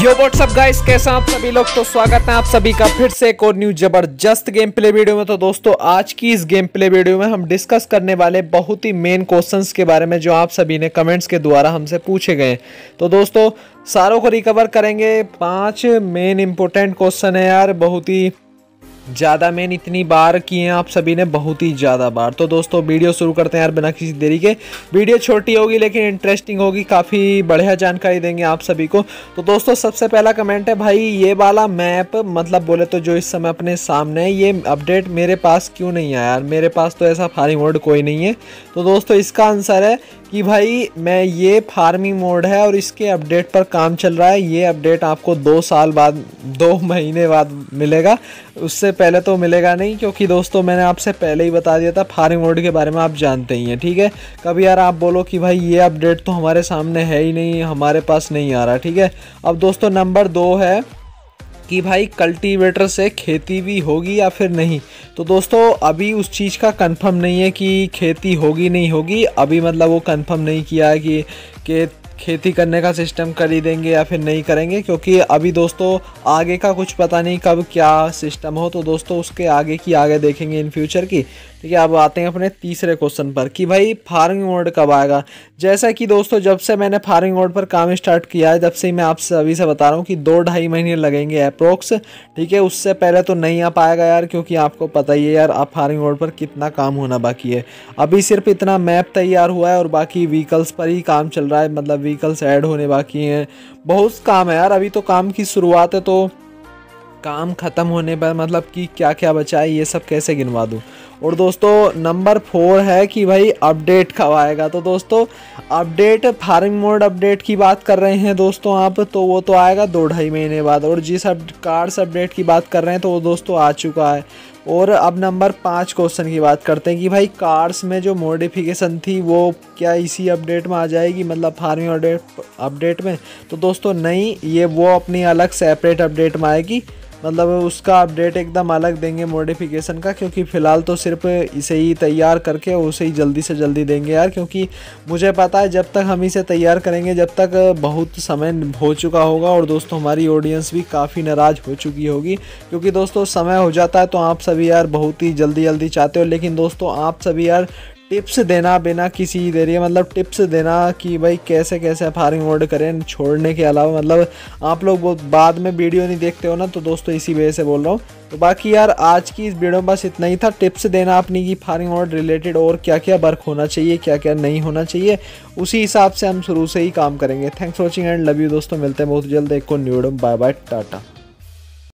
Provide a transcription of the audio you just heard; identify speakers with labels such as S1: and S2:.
S1: यो WhatsApp guys कैसे आप सभी लोग? तो स्वागत है आप सभी का फिर से एक और न्यू ज़बरदस्त गेम प्ले वीडियो में। तो दोस्तों, आज की इस गेम प्ले वीडियो में हम डिस्कस करने वाले बहुत ही मेन क्वेश्चंस के बारे में जो आप सभी ने कमेंट्स के द्वारा हमसे पूछे गए तो दोस्तों, सारों को रिकवर करेंगे। पाँच मेन इंपॉर्टेंट क्वेश्चन है यार, बहुत ही ज़्यादा मेन इतनी बार किए हैं आप सभी ने, बहुत ही ज़्यादा बार। तो दोस्तों, वीडियो शुरू करते हैं यार बिना किसी देरी के। वीडियो छोटी होगी, लेकिन इंटरेस्टिंग होगी, काफ़ी बढ़िया जानकारी देंगे आप सभी को। तो दोस्तों, सबसे पहला कमेंट है, भाई, ये वाला मैप मतलब बोले तो जो इस समय अपने सामने है, ये अपडेट मेरे पास क्यों नहीं आया यार? मेरे पास तो ऐसा फ़ार्मिंग मोड कोई नहीं है। तो दोस्तों, इसका आंसर है कि भाई, मैं ये फ़ार्मिंग मोड है और इसके अपडेट पर काम चल रहा है। ये अपडेट आपको दो साल बाद, दो महीने बाद मिलेगा। उससे पहले तो मिलेगा नहीं, क्योंकि दोस्तों मैंने आपसे पहले ही बता दिया था, फ़ार्मिंग मोड के बारे में आप जानते ही हैं, ठीक है? कभी यार आप बोलो कि भाई ये अपडेट तो हमारे सामने है ही नहीं, हमारे पास नहीं आ रहा, ठीक है? अब दोस्तों नंबर दो है कि भाई कल्टीवेटर से खेती भी होगी या फिर नहीं? तो दोस्तों अभी उस चीज़ का कंफर्म नहीं है कि खेती होगी नहीं होगी, अभी मतलब वो कंफर्म नहीं किया है कि खेती करने का सिस्टम कर ही देंगे या फिर नहीं करेंगे? क्योंकि अभी दोस्तों, आगे का कुछ पता नहीं कब क्या सिस्टम हो तो दोस्तों उसके आगे की आगे देखेंगे इन फ्यूचर की। ठीक है, अब आते हैं अपने तीसरे क्वेश्चन पर कि भाई फ़ार्मिंग मोड कब आएगा? जैसा कि दोस्तों, जब से मैंने फ़ार्मिंग मोड पर काम स्टार्ट किया है जब से मैं आपसे अभी से बता रहा हूँ कि दो ढाई महीने लगेंगे अप्रोक्स ठीक है, उससे पहले तो नहीं आ पाएगा यार, क्योंकि आपको पता ही है यार आप फ़ार्मिंग मोड पर कितना काम होना बाकी है। अभी सिर्फ़ इतना मैप तैयार हुआ है और बाकी व्हीकल्स पर ही काम चल रहा है मतलब व्हीकल्स ऐड होने बाकी हैं। बहुत काम है यार, अभी तो काम की शुरुआत है तो काम ख़त्म होने पर मतलब कि क्या क्या बचा है, ये सब कैसे गिनवा दूँ? और दोस्तों, नंबर फोर है कि भाई अपडेट कब आएगा? तो दोस्तों, अपडेट, फ़ार्मिंग मोड अपडेट की बात कर रहे हैं दोस्तों आप तो वो तो आएगा दो ढाई महीने बाद। और जिस अब कार्ड्स अपडेट की बात कर रहे हैं तो वो दोस्तों आ चुका है। और अब नंबर पाँच क्वेश्चन की बात करते हैं कि भाई कार्स में जो मॉडिफिकेशन थी, वो क्या इसी अपडेट में आ जाएगी? मतलब फ़ार्मिंग अपडेट अपडेट में? तो दोस्तों, नहीं, ये वो अपनी अलग सेपरेट अपडेट में आएगी। मतलब उसका अपडेट एकदम अलग देंगे मॉडिफिकेशन का, क्योंकि फ़िलहाल तो सिर्फ़ इसे ही तैयार करके उसे ही जल्दी से जल्दी देंगे यार, क्योंकि मुझे पता है जब तक हम इसे तैयार करेंगे, जब तक बहुत समय हो चुका होगा और दोस्तों हमारी ऑडियंस भी काफ़ी नाराज़ हो चुकी होगी, क्योंकि दोस्तों समय हो जाता है तो आप सभी यार बहुत ही जल्दी जल्दी चाहते हो, लेकिन दोस्तों आप सभी यार टिप्स देना बिना किसी देरी मतलब टिप्स देना कि भाई कैसे कैसे फ़ार्मिंग मोड करें छोड़ने के अलावा मतलब आप लोग वो बाद में वीडियो नहीं देखते हो ना तो दोस्तों इसी वजह से बोल रहा हूँ। तो बाकी यार, आज की इस वीडियो में बस इतना ही था। टिप्स देना अपनी की फ़ार्मिंग मोड रिलेटेड और क्या क्या वर्क होना चाहिए क्या क्या नहीं होना चाहिए, उसी हिसाब से हम शुरू से ही काम करेंगे। Thanks for watching and love you दोस्तों। मिलते हैं बहुत जल्द एक को न्यूडम बाय बाय टाटा।